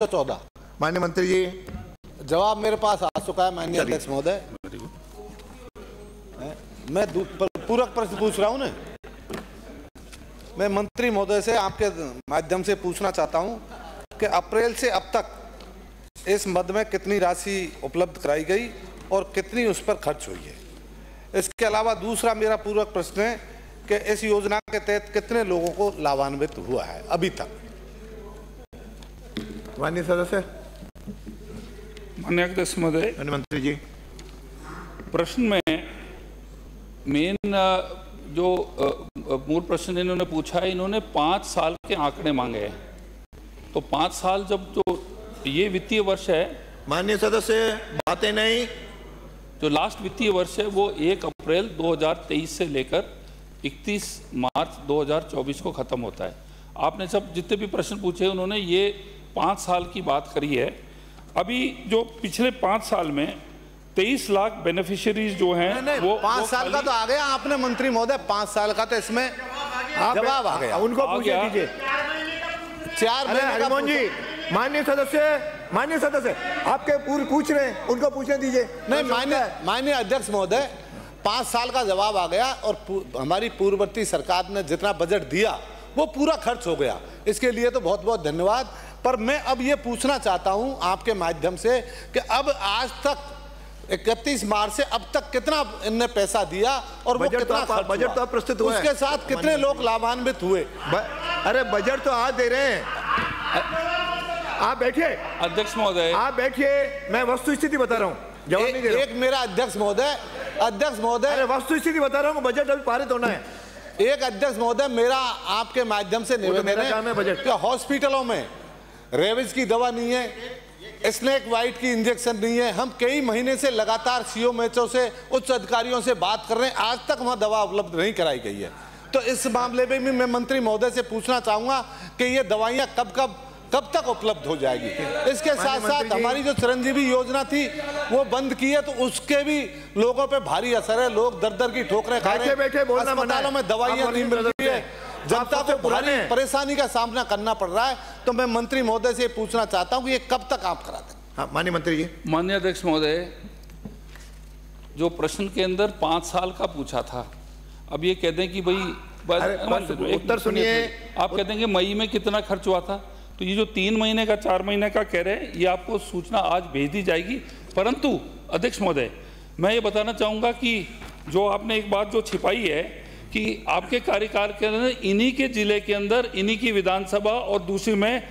चौदह। माननीय मंत्री जी। जवाब मेरे पास आ चुका है माननीय अध्यक्ष महोदय। मैं पूरक प्रश्न पूछ रहा हूँ ना? मैं मंत्री महोदय से आपके माध्यम से पूछना चाहता हूँ कि अप्रैल से अब तक इस मद में कितनी राशि उपलब्ध कराई गई और कितनी उस पर खर्च हुई है? इसके अलावा दूसरा मेरा पूरक प्रश्न है कि इस योजना के तहत कितने लोगों को लाभान्वित हुआ है अभी तक? माननीय सदस्य। माननीय अध्यक्ष महोदय। मंत्री जी प्रश्न में मेन जो मूल प्रश्न इन्होंने पूछा है इन्होंने पाँच साल के आंकड़े मांगे हैं। तो पाँच साल जब जो ये वित्तीय वर्ष है माननीय सदस्य बातें नहीं। जो लास्ट वित्तीय वर्ष है वो एक अप्रैल 2023 से लेकर 31 मार्च 2024 को खत्म होता है। आपने सब जितने भी प्रश्न पूछे उन्होंने ये पाँच साल की बात करी है। अभी जो पिछले पाँच साल में तेईस लाख बेनिफिशियरीज जो हैं नहीं वो पाँच साल का तो आ गया आपने मंत्री महोदय पाँच साल का तो इसमें जवाब आ गया। उनको दीजिए। चार हरिमोहन जी माननीय सदस्य माननीय सदस्य आपके पूर्व पूछ रहे हैं उनको पूछने दीजिए। नहीं मान्य माननीय अध्यक्ष महोदय पाँच साल का जवाब आ गया और हमारी पूर्ववर्ती सरकार ने जितना बजट दिया वो पूरा खर्च हो गया। इसके लिए तो बहुत बहुत धन्यवाद। पर मैं अब ये पूछना चाहता हूँ आपके माध्यम से कि अब आज तक 31 मार्च से अब तक कितना इनने पैसा दिया और वो बजट तो कितना बजट तो प्रस्तुत हुआ उसके साथ कितने लोग लाभान्वित हुए? ब- अरे बजट तो आज दे रहे हैं। आप बैठिए। अध्यक्ष महोदय। आप बैठिए। मैं वस्तु स्थिति बता रहा हूँ। जवाब नहीं दे एक, एक मेरा अध्यक्ष महोदय अध्यक्ष महोदय। अरे वस्तु स्थिति बता रहा हूँ बजट अभी पारित होना है। एक अध्यक्ष महोदय मेरा आपके माध्यम से निवेदन है बजट। हॉस्पिटलों में रेबिज की दवा नहीं है स्नेक वाइट की इंजेक्शन नहीं है। हम कई महीने से लगातार सीओ मैचों से उच्च अधिकारियों से बात कर रहे हैं। आज तक वहाँ दवा उपलब्ध नहीं कराई गई है। तो इस मामले में भी मैं मंत्री महोदय से पूछना चाहूँगा कि ये दवाइयाँ कब कब कब तक उपलब्ध हो जाएगी? इसके साथ साथ हमारी जो चिरंजीवी योजना थी वो बंद की है तो उसके भी लोगों पे भारी असर है। लोग दर दर की ठोकरें खा रहे है। अस्पतालों में दवाइयाँ नहीं मिल रही है। जनता को पुराने। परेशानी का सामना करना पड़ रहा है। तो मैं मंत्री महोदय से पूछना चाहता हूँ कि ये कब तक आप करा दें हाँ माननीय मंत्री जी। माननीय अध्यक्ष महोदय जो प्रश्न के अंदर पाँच साल का पूछा था अब ये कहते हैं कि भाई उत्तर सुनिए। आप कहते हैं कि मई में कितना खर्च हुआ था। तो ये जो तीन महीने का चार महीने का कह रहे हैं ये आपको सूचना आज भेज दी जाएगी। परंतु अध्यक्ष महोदय मैं ये बताना चाहूँगा कि जो आपने एक बात जो छिपाई है कि आपके कार्यकाल के अंदर, इन्हीं के ज़िले के अंदर, इन्हीं की विधानसभा और दूसरी में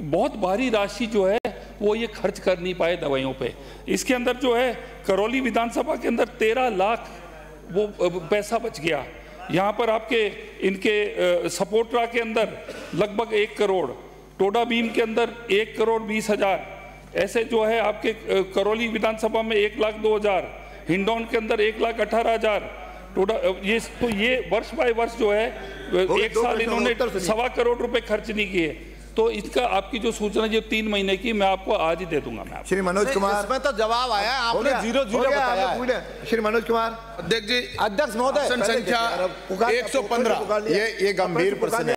बहुत भारी राशि जो है, वो ये खर्च कर नहीं पाए दवाइयों पे। इसके अंदर जो है, करौली विधानसभा के अंदर तेरह लाख वो पैसा बच गया। यहाँ पर आपके, इनके सपोर्टरा के अंदर लगभग एक करोड़, टोडा भीम के अंदर एक करोड़ बीस हज़ार। ऐसे जो है, आपके करौली विधानसभा में एक लाख दो हज़ार, हिंडौन के अंदर एक लाख अठारह हज़ार अ, ये तो ये वर्ष बाय वर्ष जो है एक साल इन्होंने सवा करोड़ रुपए खर्च नहीं किए। तो इसका आपकी जो सूचना जो तीन महीने की मैं आपको आज ही दे दूँगा मैं श्री मनोज कुमार। इसमें तो जवाब आया आपने ज़ीरो ज़ीरो बताया। श्री मनोज कुमार। अध्यक्ष जी अध्यक्ष महोदय संख्या एक 115 पंद्रह। ये ये गंभीर प्रश्न है।